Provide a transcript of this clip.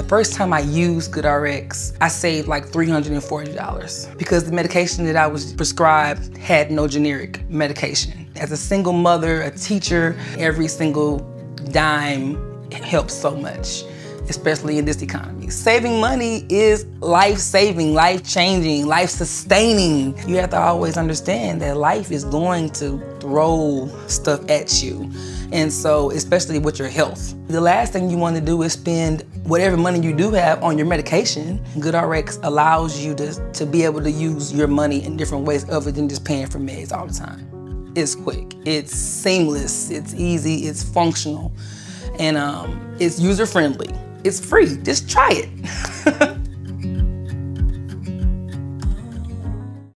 The first time I used GoodRx, I saved like $340 because the medication that I was prescribed had no generic medication. As a single mother, a teacher, every single dime helps so much especially in this economy. Saving money is life-saving, life-changing, life-sustaining. You have to always understand that life is going to throw stuff at you. And so, especially with your health. The last thing you want to do is spend whatever money you do have on your medication. GoodRx allows you to, to be able to use your money in different ways other than just paying for meds all the time. It's quick, it's seamless, it's easy, it's functional, and um, it's user-friendly. It's free. Just try it.